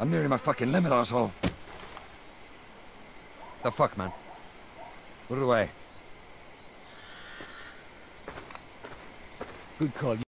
I'm nearing my fucking limit, asshole. The fuck, man? Put it away. Good call.